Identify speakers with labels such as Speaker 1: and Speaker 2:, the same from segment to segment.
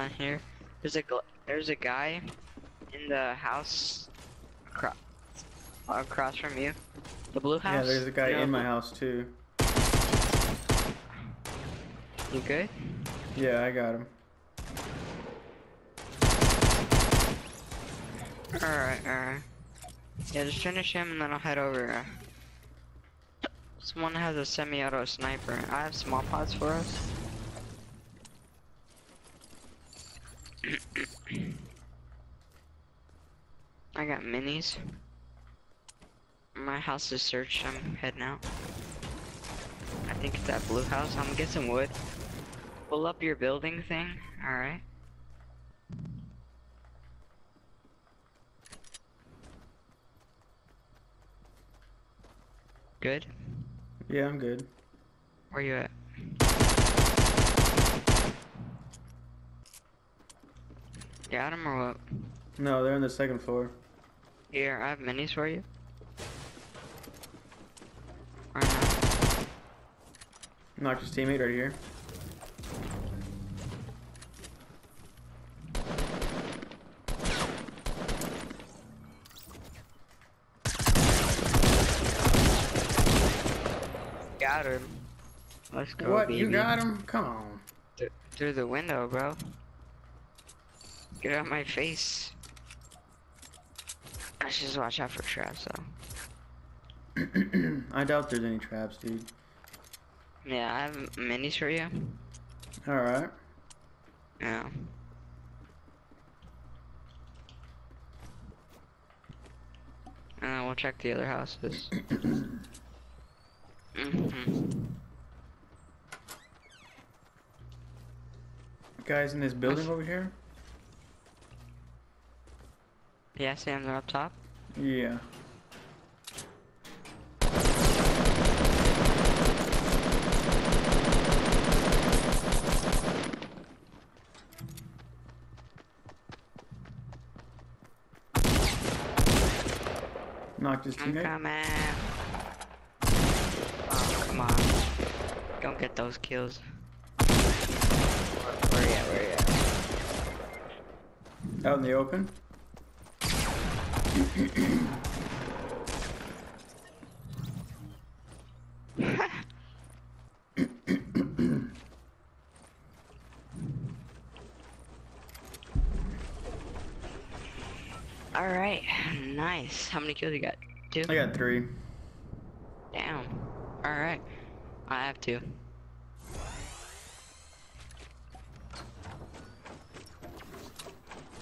Speaker 1: land there and I'm land here. There's a there's a guy in the house across across from you. The blue house.
Speaker 2: Yeah, there's a guy
Speaker 1: You know,
Speaker 2: in my house too.
Speaker 1: You good?
Speaker 2: Yeah, I got him.
Speaker 1: Alright, alright. Yeah, just finish him and then I'll head over. Someone has a semi-auto sniper. I have small pots for us. I got minis. My house is searched. I'm heading out. I think it's that blue house. I'm gonna get some wood. Pull up your building thing. Alright. Good.
Speaker 2: Yeah, I'm good.
Speaker 1: Where you at? Got him or what?
Speaker 2: No, they're on the second floor.
Speaker 1: Here, I have minis for you. Right.
Speaker 2: Knocked his teammate right here.
Speaker 1: Got him. Let's go,
Speaker 2: what?
Speaker 1: baby.
Speaker 2: You got him? Come on.
Speaker 1: Th- through the window, bro. Get out my face. I should just watch out for traps, though.
Speaker 2: I doubt there's any traps, dude.
Speaker 1: Yeah, I have minis for you.
Speaker 2: Alright.
Speaker 1: Yeah. And then we'll check the other houses. hmm
Speaker 2: Guys in this building over here?
Speaker 1: Yeah, Sam's are up top.
Speaker 2: Yeah. Knocked his
Speaker 1: I'm
Speaker 2: teammate.
Speaker 1: coming. Oh, come on. Don't get those kills. Where you at? Where you at?
Speaker 2: Out in the open.
Speaker 1: Alright, nice. How many kills you got? Two?
Speaker 2: I got three.
Speaker 1: Damn. Alright. I have two.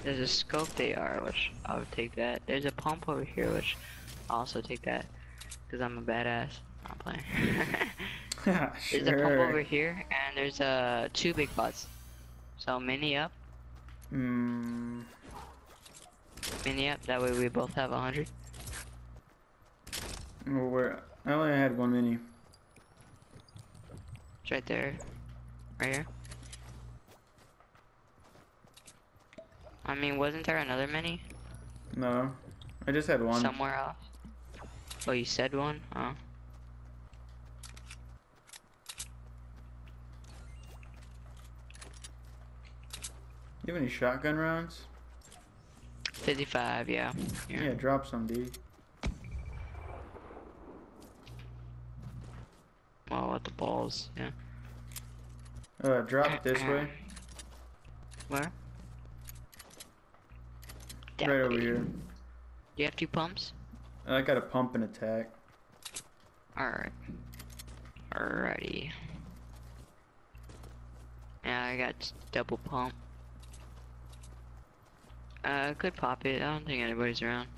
Speaker 1: There's a scope AR, which I would take that. There's a pump over here, which I'll also take that. Because I'm a badass. I'm playing. there's a pump over here, and there's uh, two big pots. So mini up,
Speaker 2: Mm,
Speaker 1: mini up. That way we both have a hundred.
Speaker 2: well, where? I only had one mini.
Speaker 1: It's right there. Right here. I mean, wasn't there another mini?
Speaker 2: No, I just had one.
Speaker 1: Somewhere else? Oh, you said one? Oh.
Speaker 2: You have any shotgun rounds?
Speaker 1: 55, yeah.
Speaker 2: Yeah,
Speaker 1: Yeah.
Speaker 2: drop some, dude.
Speaker 1: Well, with the balls, yeah.
Speaker 2: Uh, drop it this way.
Speaker 1: Where?
Speaker 2: Right over
Speaker 1: Do
Speaker 2: here.
Speaker 1: you have two pumps?
Speaker 2: I got a pump and attack.
Speaker 1: Alright. Alrighty. Yeah, I got double pump. Uh, could pop it. I don't think anybody's around.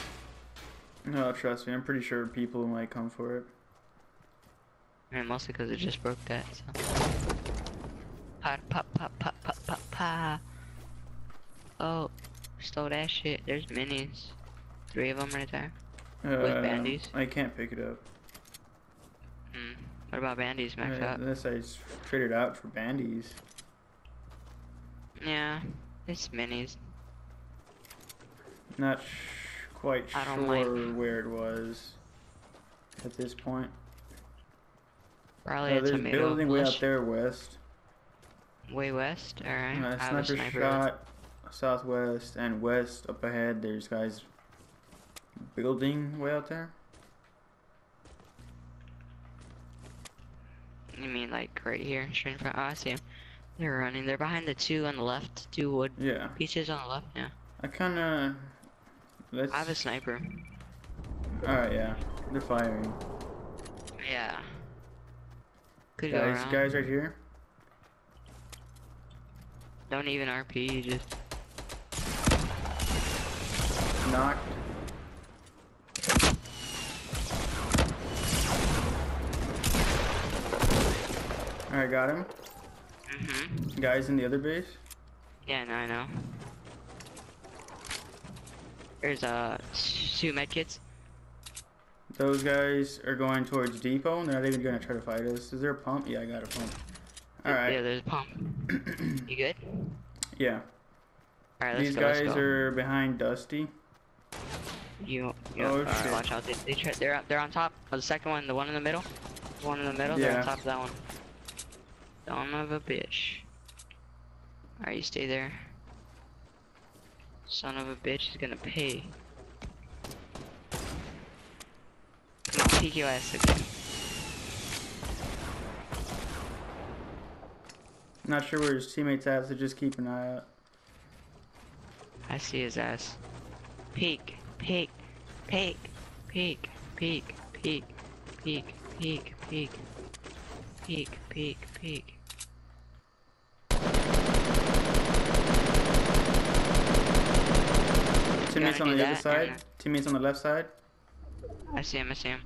Speaker 2: No, trust me. I'm pretty sure people might come for it.
Speaker 1: And mostly because it just broke that, so. Pop, pop, pop, pop, pop, pop, pop. Oh, stole that shit. There's minis. Three of them right there.
Speaker 2: Uh,
Speaker 1: bandies?
Speaker 2: I can't pick it up.
Speaker 1: Hmm. What about bandies, max
Speaker 2: Uh,
Speaker 1: up?
Speaker 2: Unless I traded out for bandies.
Speaker 1: Yeah, it's minis.
Speaker 2: Not sh- quite
Speaker 1: I
Speaker 2: sure
Speaker 1: like-
Speaker 2: where it was at this point.
Speaker 1: Probably a
Speaker 2: there's a
Speaker 1: tomato.
Speaker 2: building way
Speaker 1: bush.
Speaker 2: out there west.
Speaker 1: Way west. All right.
Speaker 2: Uh,
Speaker 1: a
Speaker 2: sniper
Speaker 1: sniper.
Speaker 2: shot southwest and west up ahead. There's guys building way out there.
Speaker 1: You mean like right here, straight in front? Oh, I see 'em. They're running. They're behind the two on the left. Two wood
Speaker 2: Yeah,
Speaker 1: pieces on the left. Yeah.
Speaker 2: I kind of. Let's.
Speaker 1: I have a sniper.
Speaker 2: All right, yeah, they're firing.
Speaker 1: Yeah. Could go around.
Speaker 2: guys, right here.
Speaker 1: Don't even RP. Just
Speaker 2: Knocked. All right, got him.
Speaker 1: Mhm.
Speaker 2: Guys in the other base.
Speaker 1: Yeah, no, I know. There's uh two medkits.
Speaker 2: Those guys are going towards depot, and they're not even gonna try to fight us. Is there a pump? Yeah, I got a pump. All right.
Speaker 1: Yeah, there's a pump. You good?
Speaker 2: Yeah.
Speaker 1: All right, let's
Speaker 2: These
Speaker 1: go. let's
Speaker 2: guys
Speaker 1: go.
Speaker 2: are behind Dusty.
Speaker 1: You, you
Speaker 2: Oh, shit.
Speaker 1: watch out. They, they try, they're they're on top. Oh, the second one, the one in the middle, the one in the middle. They're on top of that one. Son of a bitch. Alright, you stay there. Son of a bitch is gonna pay. Come on, peek your ass again.
Speaker 2: Not sure where his teammates at, so just keep an eye out.
Speaker 1: I see his ass. Peek, peek, peek, peek, peek, peek, peek, peek, peek, peek, peek, peek.
Speaker 2: Teammates on the other side. Teammates on the left side.
Speaker 1: I see him, I see him.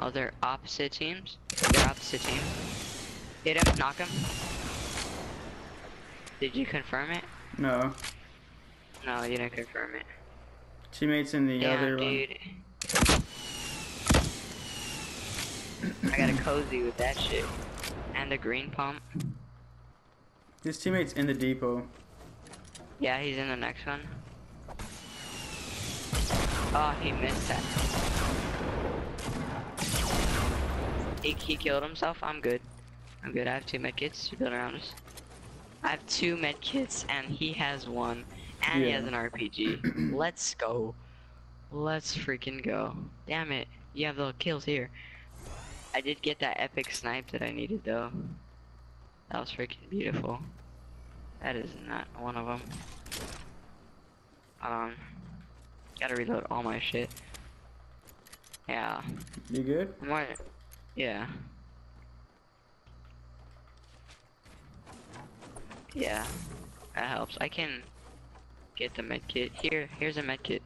Speaker 1: Oh, they're opposite teams? They're opposite teams. Hit him, knock him. Did you confirm it?
Speaker 2: No.
Speaker 1: No, you didn't confirm it.
Speaker 2: Teammates in the
Speaker 1: Damn,
Speaker 2: other one.
Speaker 1: dude. I got a cozy with that shit. And a green pump.
Speaker 2: His teammates in the depot.
Speaker 1: Yeah, he's in the next one. Oh, he missed that. He, he killed himself. I'm good. I'm good. I have two medkits to build around us. I have two medkits and he has one. And he has an RPG. Let's go. Let's freaking go. Damn it. You have the kills here. I did get that epic snipe that I needed though. That was freaking beautiful. That is not one of them. Um, gotta reload all my shit. Yeah,
Speaker 2: You good?
Speaker 1: more. Yeah. Yeah, that helps. I can get the med kit. Here, here's a med kit.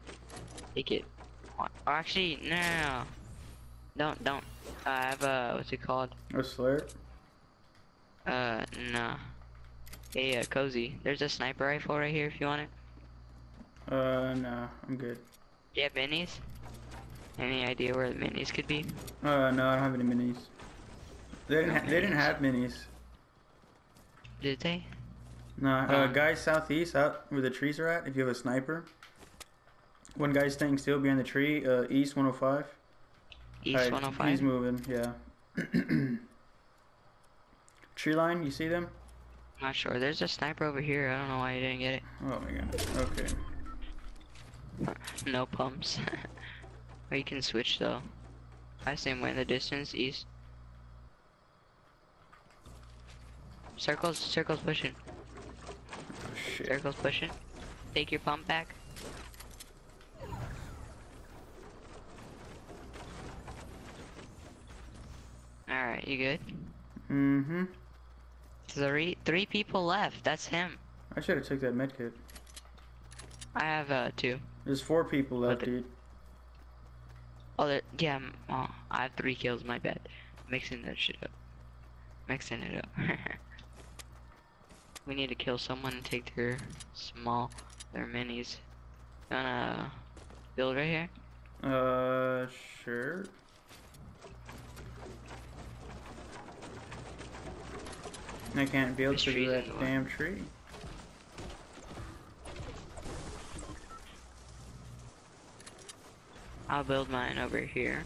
Speaker 1: Take it. Or actually, no, no, no. Don't, don't. I have a, what's it called?
Speaker 2: A slurp?
Speaker 1: Uh, nah. Hey, uh, cozy. There's a sniper rifle right here if you want it.
Speaker 2: Uh, no, I'm good.
Speaker 1: Do you have minis? Any idea where the minis could be?
Speaker 2: Uh, no, I don't have any minis. They didn't.
Speaker 1: No
Speaker 2: Ha- they didn't have minis.
Speaker 1: Did they?
Speaker 2: No, uh,
Speaker 1: Um,
Speaker 2: guys southeast, out where the trees are at. If you have a sniper, one guy's staying still behind the tree. Uh, east 105.
Speaker 1: East
Speaker 2: Alright,
Speaker 1: 105?
Speaker 2: He's moving. Yeah. tree line. You see them?
Speaker 1: Not sure. There's a sniper over here. I don't know why you didn't get it.
Speaker 2: Oh my god. Okay.
Speaker 1: no pumps. or you can switch though. I same way in the distance, east. Circles, circles pushing.
Speaker 2: Shit.
Speaker 1: Circles pushing. Take your pump back. Alright, you good?
Speaker 2: Mm-hmm.
Speaker 1: Three three people left. That's him.
Speaker 2: I should have took that med kit.
Speaker 1: I have uh two.
Speaker 2: There's four people left,
Speaker 1: the-
Speaker 2: dude.
Speaker 1: Oh, there, yeah. Oh, I have three kills. My bad. Mixing that shit up. Mixing it up. we need to kill someone and take their small, their minis. You wanna build right here?
Speaker 2: Uh, sure. I can't build because of that damn tree.
Speaker 1: I'll build mine over here.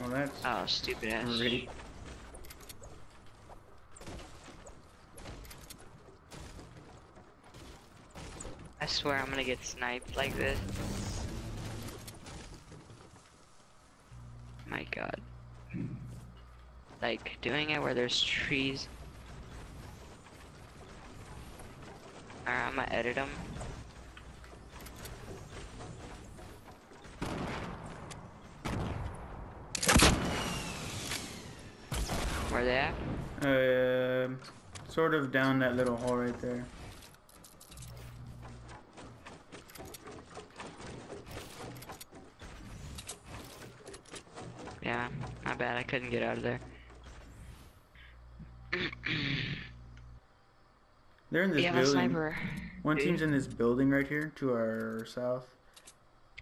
Speaker 2: Well, that's
Speaker 1: Oh, stupid ass.
Speaker 2: great.
Speaker 1: Swear I'm gonna get sniped like this. My god. Like, doing it where there's trees. Alright, I'm gonna edit them. Where they at?
Speaker 2: Uh, sort of down that little hole right there.
Speaker 1: Bad. I couldn't get out of there.
Speaker 2: They're in this
Speaker 1: yeah, a
Speaker 2: building.
Speaker 1: sniper.
Speaker 2: One
Speaker 1: dude.
Speaker 2: team's in this building right here to our south.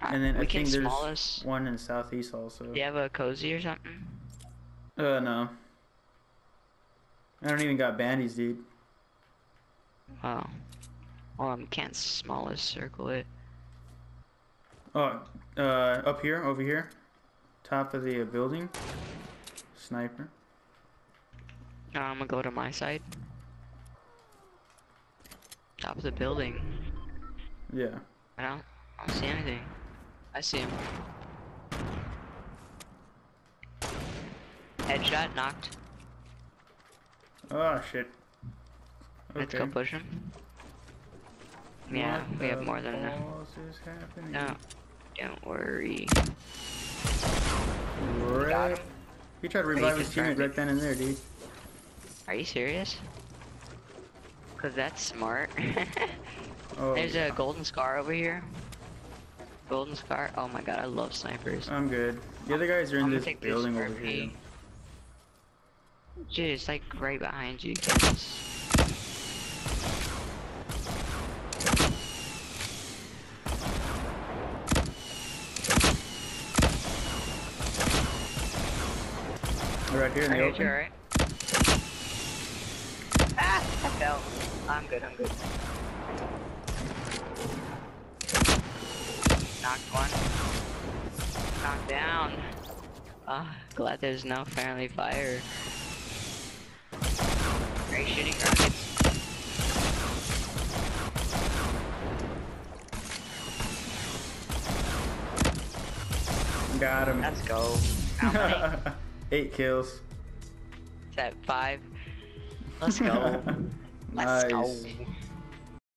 Speaker 2: And then
Speaker 1: we
Speaker 2: I think there's
Speaker 1: us.
Speaker 2: one in southeast also.
Speaker 1: Do you have a cozy or something?
Speaker 2: Uh, no. I don't even got bandies, dude.
Speaker 1: Oh. Well, I can't smallest circle it.
Speaker 2: Oh, uh, up here, over here. Top of the uh, building. Sniper.
Speaker 1: I'm gonna go to my side. Top of the building.
Speaker 2: Yeah.
Speaker 1: I don't, I don't see anything. I see him. Headshot knocked.
Speaker 2: Oh, shit.
Speaker 1: Let's go push him. Yeah,
Speaker 2: What
Speaker 1: we have more than enough.
Speaker 2: balls is happening?
Speaker 1: No, don't worry.
Speaker 2: Right. He tried to revive his teammate right then and there, dude.
Speaker 1: Are you serious? Cause that's smart.
Speaker 2: Oh,
Speaker 1: There's a golden scar over here. Golden scar. Oh my god, I love snipers.
Speaker 2: I'm good. The other guys are in this building over here.
Speaker 1: Dude, it's like right behind you. Guys.
Speaker 2: Right here in the open.
Speaker 1: you alright? Ah, I fell. I'm good, I'm good. Knocked one. Knocked down. Ah, glad there's no friendly fire. Are you shooting rockets?
Speaker 2: Got him.
Speaker 1: Let's go. How many?
Speaker 2: Eight kills.
Speaker 1: Is that five? Let's go. Let's
Speaker 2: nice.
Speaker 1: go.